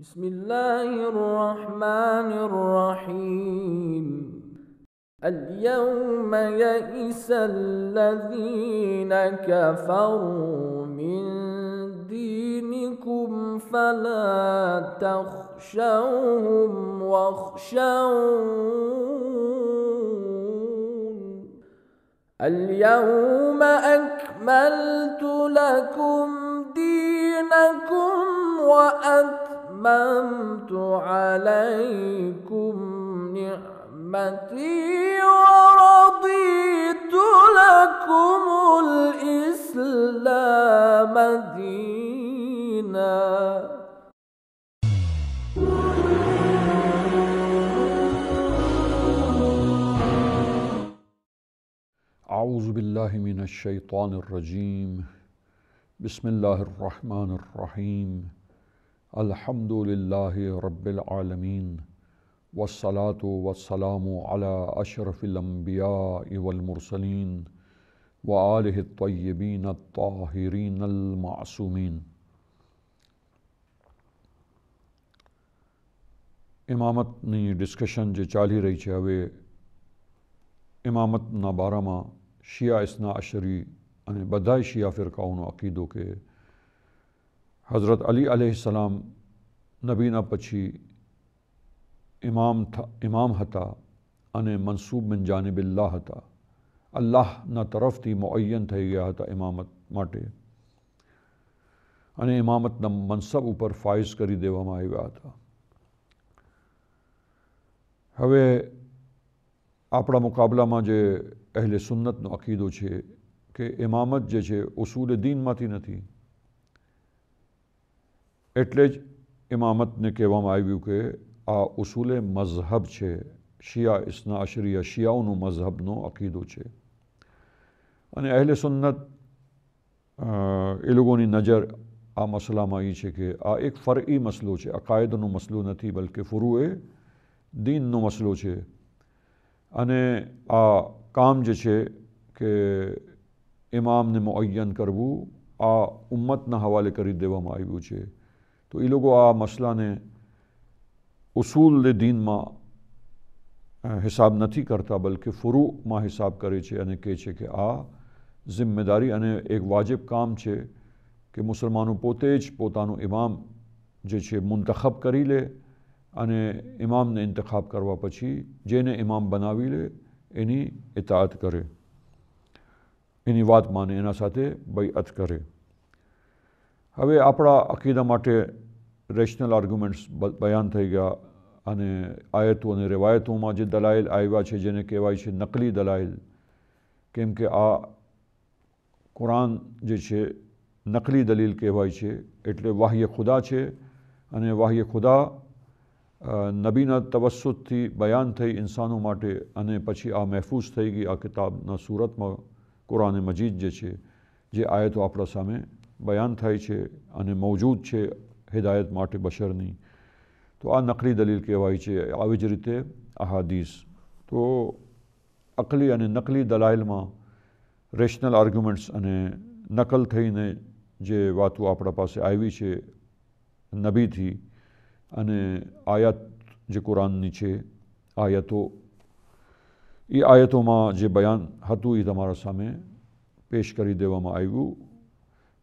بسم الله الرحمن الرحيم اليوم يئس الذين كفروا من دينكم فلا تخشوهم واخشون اليوم أكملت لكم دينكم وأكملت أتممت عليكم نعمتي ورضيت لكم الإسلام دينا أعوذ بالله من الشيطان الرجيم بسم الله الرحمن الرحيم الحمد للہ رب العالمین والصلاة والسلام على العالمی و سلاتو و سلام ولا اشرف امامتنی ڈسکشن جو چالی رہی ہے امامت بارہ میں شیعہ اسنع اشری اِن بدھ شیعہ فرقاؤں عقیدوں کے حضرت علی علیہ السلام نبینا پچھی امام تھا امام ہتا ان منصوب من جانب اللہ ہتا اللہ نہ طرف تھی معین تھے گیا ہتا امامت ماٹے ان امامت نہ منصب اوپر فائز کری دے وہ مائی گیا تھا ہوے اپنا مقابلہ ماں جے اہل سنت نو عقیدو چھے کہ امامت جے چھے اصول دین ماتی نہ تھی ایٹل امامت نے کہا کہ آ اصولے مذہب ہے شیا اسنا اشری یا شیاؤن مذہب نو عقید ہے اہل سنت یہ لوگوں کی نظر آ مسلا میں یہ ہے کہ آ ایک فر مسلو ہے اقائد مسل نہیں بلکہ فروئ دین مسل ہے آ کام جو ہے کہ امام نے موئن کرو آت کر دے تو یہ آ مسئلہ نے اصول دین ماں حساب نہیں کرتا بلکہ ماں حساب کرے یعنی کہ آ ذمےداری یعنی ایک واجب کام چھے کہ پوتانوں امام جے چھے منتخب کری لے اور یعنی امام نے انتخاب پچھی جے نے امام بناوی لے اطاعت کرے یہاں ساتھے بیعت کرے ہوئے اپڑا عقیدہ ماتے રેશનલ આર્ગ્યુમેન્ટ્સ બયાન થઈ ગયા અને આયતો અને રેવાયતોમાં જે દલાઈલ આવ્યા છે જેને કહેવાય છે નકલી દલાઈલ કેમ કે આ કુરાન જે છે નકલી દલીલ કહેવાય છે એટલે વાહ્ય ખુદા છે અને વાહ્ય ખુદા નબીના તવસ્સુદથી બયાન થઈ ઇન્સાનો માટે અને પછી આ મહેફૂઝ થઈ ગઈ આ કિતાબના સુરતમાં કુરાન મજીદ જે છે જે આયતો આપણા સામે બયાન થાય છે અને મોજૂદ છે ہدایت بشر نہیں تو آ نقلی دلیل چے آوی جریتے احادیث تو یعنی نقلی دلائل ماں ریشنل آرگومنٹس آرگنٹس نکل تھائی نے اپنا پاسے آئیوی چے نبی تھی یعنی جے قرآن کی ہے آیتوں یہ آیا جے بیان حتو ہی ہمارا سامنے پیش کر آئیو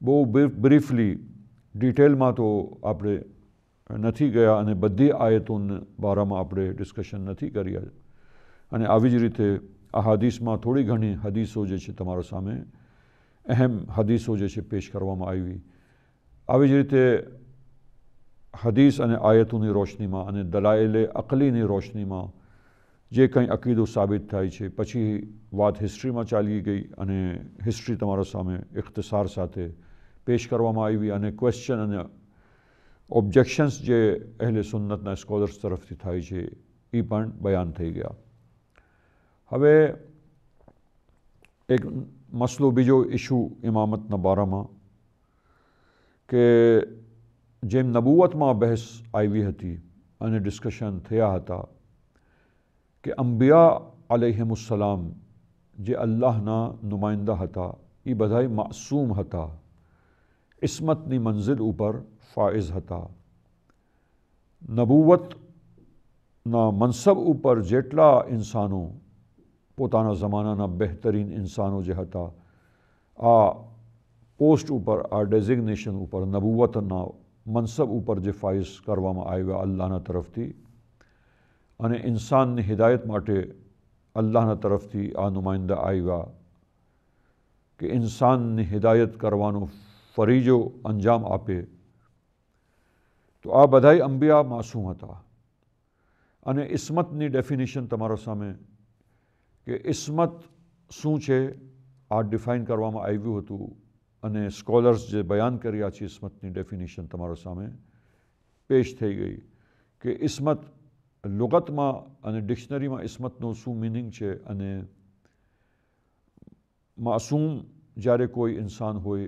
بہ بریفلی ડિટેલમાં તો આપણે નથી ગયા અને બધી આયતોને બારામાં આપણે ડિસ્કશન નથી કર્યા અને આવી જ રીતે આ હદીસમાં થોડી ઘણી હદીસો જે છે તમારા સામે અહેમ હદીસો જે છે પેશ કરવામાં આવી આવી જ રીતે હદીસ અને આયતોની રોશનીમાં અને દલાયેલે અકલીની રોશનીમાં જે કંઈ અકીદો સાબિત થાય છે પછી વાત હિસ્ટ્રીમાં ચાલી ગઈ અને હિસ્ટ્રી તમારા સામે ઇખ્તસાર સાથે پیش کراشچن ابجیکشنس جے اہل سنت نا اسکولرس طرف تھی تھائے جے ای پن بیان تھی گیا ہوئے ایک مسئلو بھی جو ایشو امامت بارہ میں کہ جی نبوت میں بحث آئی ہتی تھی یعنی ڈسکشن تھیا ہتا کہ انبیاء علیہ السلام جے اللہ نا نمائندہ ہتا ای بھدا ہی معصوم ہتا نی منزل اوپر فائز ہتا نبوت منصب اوپر منسب پوتانا زمانہ بہترین انسانوں آ پوسٹ ڈیزگنیشن اوپر نبوت نبوتنا منصب پر فائز کرایا اللہ طرف تھی انسان ہدایت تھی آ نمائندہ آیا کہ انسان نے ہدایت کروانو ફરીજો અંજામ આપે તો આ બધાય અંબિયા માસૂમ હતા અને ઇસ્મતની ડેફિનેશન તમારા સામે કે ઇસ્મત શું છે આ ડિફાઇન કરવામાં આવ્યું હતું અને સ્કોલર્સ જે બયાન કર્યા છે ઇસ્મતની ડેફિનેશન તમારા સામે પેશ થઈ ગઈ કે ઇસ્મત લુગતમાં અને ડિક્શનરીમાં ઇસ્મતનો શું મિનિંગ છે અને માસૂમ જ્યારે કોઈ ઇન્સાન હોય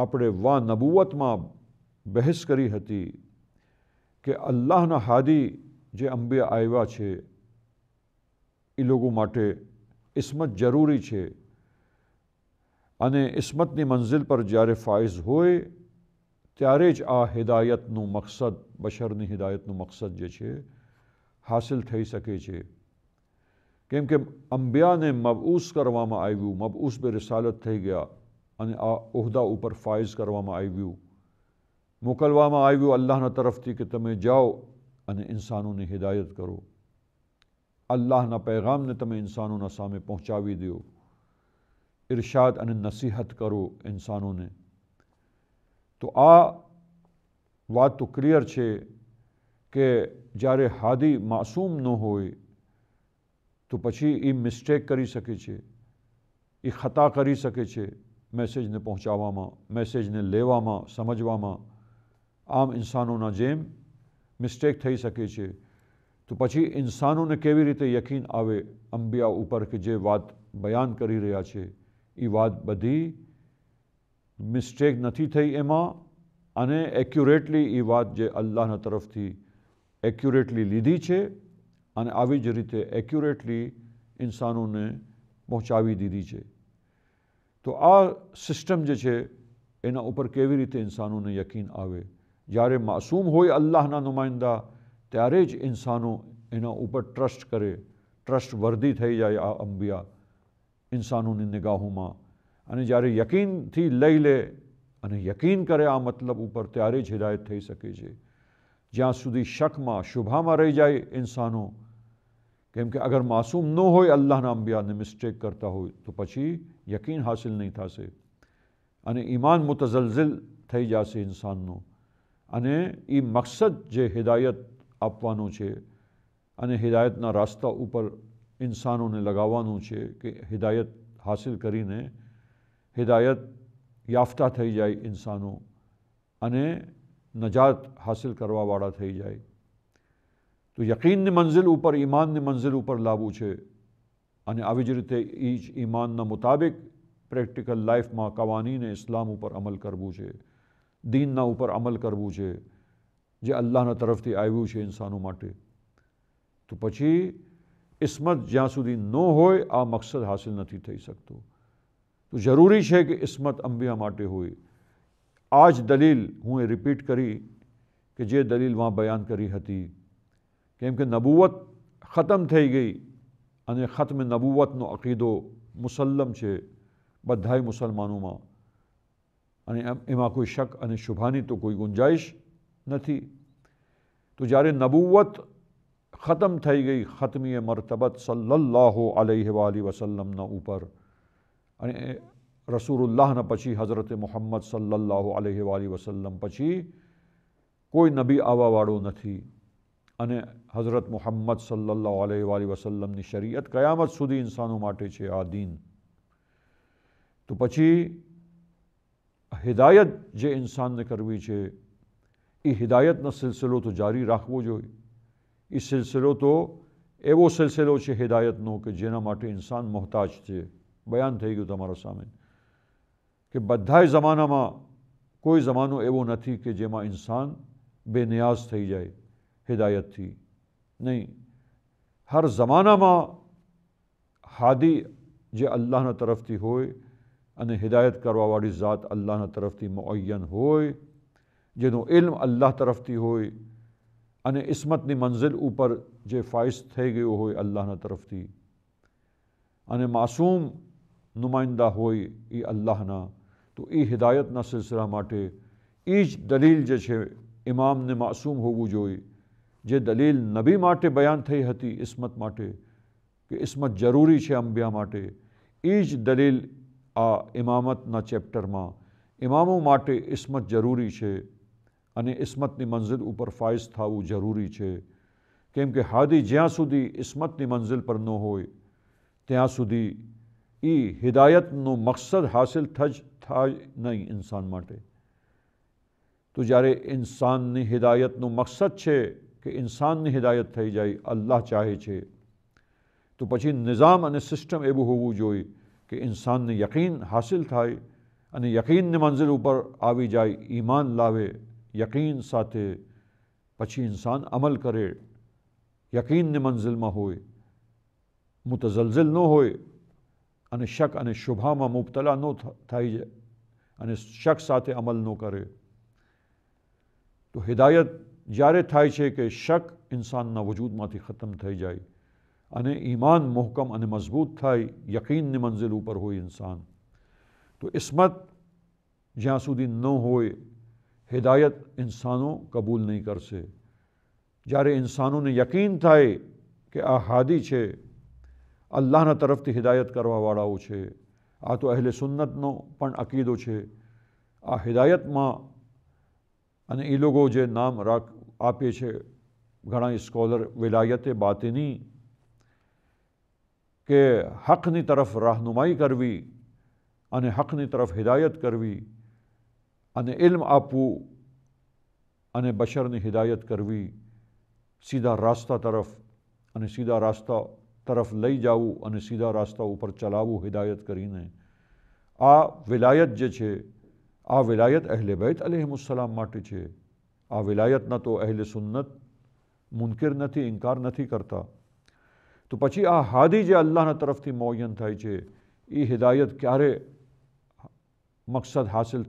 اپنے وا نبوت میں بحث کری ہتی کہ اللہ نہ ہادی جے انبیاء آئیوا چھے ای لوگوں ماٹے اسمت ضروری چھے انے اسمت نی منزل پر جائے فائز ہوئے آ ہدایت نو مقصد بشر نی ہدایت نو مقصد جو ہے ہاسل تھوڑی سکے چھے کہ انبیاء نے مبعوث کرواما آئیو مبعوث بے رسالت تھائی گیا آ عہدہ فائز کرایو مکل اللہ ترفتی کہ تم جاؤن ادایت کرو اللہ پیغام نے تم انسانوں سامنے پہنچای درشاد نصیحت کروسانوں نے تو آتا تو کلیئر ہے کہ جائے ہادی معصوم نہ ہوئے تو پچھیک کر سکے یہ خط کر سکے મેસેજને પહોંચાડવામાં મેસેજને લેવામાં સમજવામાં આમ ઇન્સાનોના જેમ મિસ્ટેક થઈ શકે છે તો પછી ઇન્સાનોને કેવી રીતે યકીન આવે અંબિયા ઉપર કે જે વાત બયાન કરી રહ્યા છે એ વાત બધી મિસ્ટેક નથી થઈ એમાં અને એક્યુરેટલી એ વાત જે અલ્લાહના તરફથી એક્યુરેટલી લીધી છે અને આવી જ રીતે એક્યુરેટલી ઇન્સાનોને પહોંચાવી દીધી છે تو آ سیسٹم جو ہے یہاں پر انسانوں نے یقین آئے جائے معصوم ہوئے اللہ نائندہ تعریجانوں پر ٹرسٹ کرے ٹرسٹ وردی تھی جائے آ امبیا انسانوں نے نگاہوں میں جائے یقین تھی لائی لے اور یقین کرے آ مطلب پر تعریج ہئی سکے جا سی شک میں شبھا میں رہی جائے اوکے اگر معصوم نہ ہوئے اللہ میسٹیک کرتا ہو پچھلے یقین حاصل نہیں تھا سے ایمان متزلزل تھے جا سے انسان نو نے ای مقصد جے ہدایت اپوانو چھے آنے ہدایت نا راستہ اوپر انسانوں نے لگاوانو چھے کہ ہدایت حاصل کرینے ہدایت یافتہ تھے جائے انسانوں نے نجات حاصل کروا وارا تھے جائے تو یقین نے منزل اوپر ایمان نے منزل اوپر لابو چھے یعنی اب جیتے مطابق پریکٹیکل لائف میں قوانی نے اسلام پر امل کروایا دینا اوپر عمل کروایا ترفت آنسانوں تو پچھمت جاس ن ہوئے آ مقصد حاصل نہیں تھی سکت تو جرری ہے کہ عسمت امبیا مٹھی ہوئی آج دلیل ہوں یہ ریپیٹ کری کہ جو دلیل وہاں بیان کری کہم کہ نبوت ختم تھوڑی گئی ان ختم نبوت نو عقیدو مسلم چھے بدھائی مسلمانوں ان اما کوئی شک ان شبھانی تو کوئی گنجائش نہ تھی تو جارے نبوت ختم تھائی گئی ختمی مرتبت صلی اللہ علیہ وآلہ وسلم اوپر رسول اللہ پچھی حضرت محمد صلی اللہ علیہ وآلہ وسلم پچھی کوئی نبی تھی نہیں حضرت محمد صلی اللہ علیہ ولی وسلم کی شریعت قیامت انسانوں ہے دین تو پچھ ہایت جو کرو ہدایتنا سلسلوں تو جاری رکھو جو سلسلے تو ایو سلسلے سے ہدایت کہ جناسان محتاج ہے بیاں تھوڑا سامنے کہ بدھا زمانہ میں کوئی زمانوں کہ انسان بے نیاز تھے جائے ہدایت کی نہیں ہر زمانہ جے اللہ نہ طرف تھی ہوئے ہدایت کروا واری ذات اللہ نہ طرف تھی معین ہوئے جی علم اللہ طرف تھی ہوئے نی منزل اوپر جے فائز تھے گئے ہوئے اللہ نہ طرف تھی معصوم نمائندہ ہوئے ای اللہ نہ تو ای ہدایت نہ سلسلہ ایج دلیل جے چھے امام نے معصوم جوئے جے دلیل نبی بیان تھئی اسمت ماتے کہ اسمت جروری چھے انبیاء ماتے ایج دلیل آ امامت چپٹر میں اماموں عسمت اسمت نی منزل اوپر فائز تھو جرری ہے کہمکہ ہادی جیاں نی منزل پر نو ہوئے تاس ای ہدایت مقصد حاصل نہیں تو جارے انسان ہدایت مقصد چھے کہ انسان نے ہدایت تھئی جائی اللہ چاہے چھے تو پچھلے نظام سسٹم ایبو سٹم جوئی کہ انسان نے یقین حاصل تھائی اور یقین نے منزل اوپر آوی جائی ایمان لاوے یقین ساتھے ساتھ انسان عمل کرے یقین نے منزل ماں ہوئے متزلزل نو ہوئے شک ان شبہ ماں مبتلا نو تھائی جائے نہ شک ساتھے عمل نو کرے تو ہدایت جارے تھائی چھے کہ شک انسان وجود ماتی ختم جائی انے ایمان محکم انے مضبوط تھائی یقین نے منزل اوپر ہوئی انسان تو اسمت جہاں سودی نہ ہوئے ہدایت انسانوں قبول نہیں کر سے جارے انسانوں نے یقین تھائے کہ آہادی چھے اللہ طرف تھی ہدایت کروا ہو چھے آ تو اہل سنت نو پن عقید ہدایت ماں انہیں ای لوگوں نام رکھ آپ گھڑا گڑکلر ولایت باطنی کہ حقی طرف رہنمائی کروی کرونی حقنی طرف ہدایت کروی انہیں علم کرو اپنے بشرنی ہدایت کروی سیدھا راستہ طرف انہیں سیدھا راستہ طرف لئی جاؤ انہیں سیدھا راستہ اوپر چلاؤ ہدایت کرینے آ ولایت جے چھے آ ولایت اہل بیت علیہ السلام ماتے چھے آ نہ تو منکر نہ تھی انکار تھی کرتا تو پچی آ ہادی اللہ طرف تھی موئن تھے ای ہدایت کیارے مقصد حاصل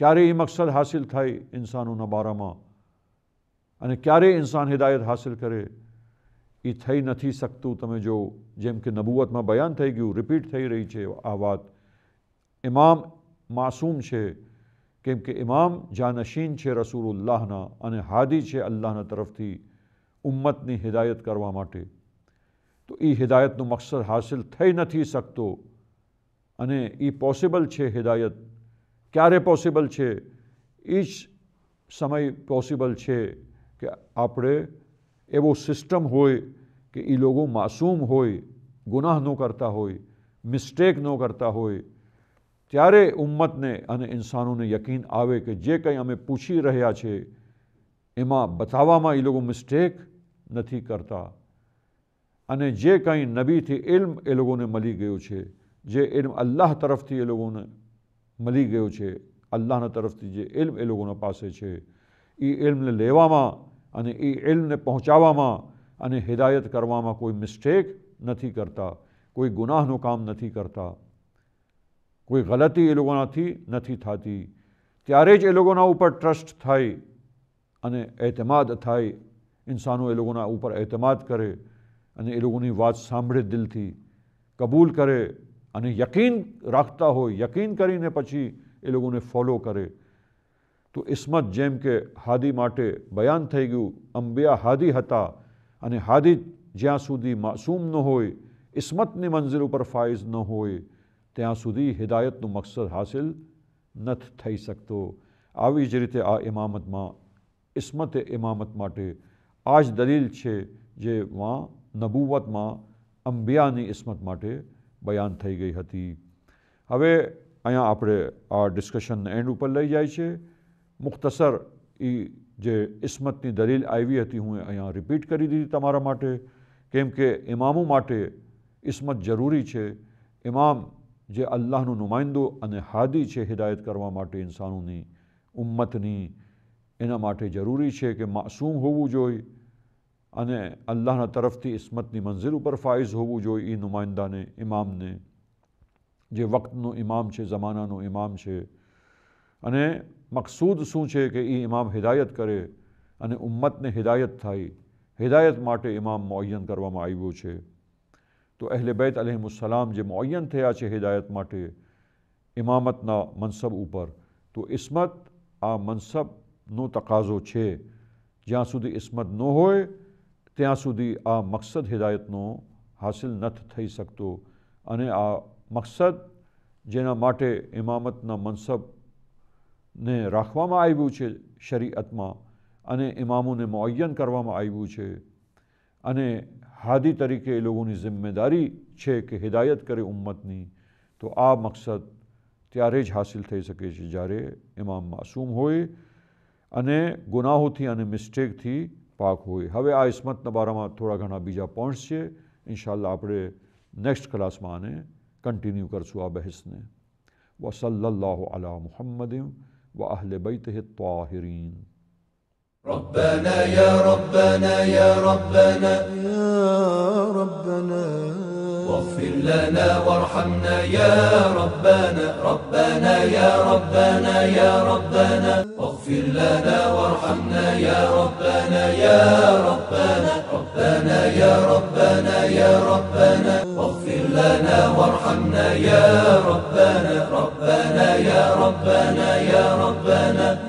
کیارے ای مقصد حاصل کرائے انسانوں بارہ یعنی کیارے انسان ہدایت حاصل کرے جیم تھکتہ نبوت میں بیان تھوں ریپیٹ تھری رہی ہے آت امام معصوم ہے کہمکہ امام جانشین چھے رسول اللہ نا حادی چھے اللہ نا طرف تھی امت نی ہدایت کروا ماتے تو ای ہدایت نو مقصد حاصل تھے نہ تھی سکتو ای پوسیبل چھے ہدایت کئے پوسیبل چھے ایچ سمائی پوسیبل چھے کہ آپ وہ سسٹم ہوئے کہ ای لوگوں معصوم ہوئے گناہ نو کرتا ہوئے مسٹیک نو کرتا ہوئے تع امتنے اِنسانوں نے یقین آئے کہ جائیں اے پوچھی رہا ہے یہاں بتا مسٹیک نہیں کرتا جی کئی نبی علم یہ لوگوں نے ملی گیوں ہے یہ گیو ہے اللہ طرف علم یہ لوگوں پہ یہ علم لے ایم نے پہنچا ہدایت کرا کوئی مسٹیک نہیں کرتا کوئی گنا کام نہیں کرتا کوئی غلطی یہاں تھے جلگوں پر ٹرسٹین احتماد انسانوں یہاں احتماد کرے یہ سامے دل تھی قبول کرے یقین رکھتا ہوئے یقین کر لوگوں نے فو کرے تو اسمت جیم کہ ہادی بیان تھوں امبیا ہادیتا ہادی جیاس معصوم نہ ہوئے انسمت نے منزلوں پر فائز نہ ہوئے ત્યાં સુધી હિદાયતનું મકસદ હાસિલ નથી થઈ શકતો આવી જ રીતે આ ઇમામતમાં ઇસ્મત ઇમામત માટે આ જ દલીલ છે જે વાં નબુવતમાં અંબિયાની ઇસ્મત માટે બયાન થઈ ગઈ હતી હવે અહીંયા આપણે આ ડિસ્કશનને એન્ડ ઉપર લઈ જાય છે મુખ્તસર એ જે ઇસ્મતની દલીલ આવી હતી હું અહીંયા રિપીટ કરી દીધી તમારા માટે કેમ કે ઇમામો માટે ઇસ્મત જરૂરી છે ઇમામ جے اللہ نو انہیں حادی چھے ہدایت کروا ماتے انسانوں نی امت نی امتنی ماتے جرری چھے کہ معصوم ہوو جو انہیں اللہ طرف تھی اسمت نی منزل اوپر فائز ہوو جو ہوئی یہ نمائندہ نے امام نے جے وقت نو امام چھے زمانہ نو امام چھے انہیں مقصود شو ہے کہ امام ہدایت کرے انہیں امت نے ہدایت تھائی ہدایت ماتے امام معین کروا کرا چھے تو اہل بیت علیہ السلام جے معین تھے آچے ہدایت نا منصب اوپر تو اسمت آ منصب نو تقاضو چھے جہاں سدھی اسمت نو ہوئے تھی آ مقصد ہدایت حاصل سکتو سکتنے آ مقصد جناٹ امامت منصب نے بو چھے شریعت اماموں نے بو چھے ہے ہادی طریقے لوگوں نے ذمہ داری چھے کہ ہدایت کرے امت نہیں تو آ مقصد تیاریج حاصل تھے سکے چھے جی جارے امام معصوم ہوئے انہیں گناہ تھی انہیں مسٹیک تھی پاک ہوئے ہوئے آ اسمت نبارہ ماں تھوڑا گھنا بیجا پہنچ سے انشاءاللہ آپڑے نیکسٹ کلاس ماں آنے کنٹینیو کر سوا بحث نے وَسَلَّ اللَّهُ عَلَى مُحَمَّدٍ وَأَهْلِ بَيْتِهِ الطَّاهِرِينَ رَبَّنَا يَا رَبَّنَا يَا رَبَّنَا فاغفر لنا وارحمنا يا ربنا ربنا يا ربنا يا ربنا اغفر لنا وارحمنا يا ربنا يا ربنا ربنا يا ربنا يا ربنا اغفر لنا وارحمنا يا ربنا ربنا يا ربنا يا ربنا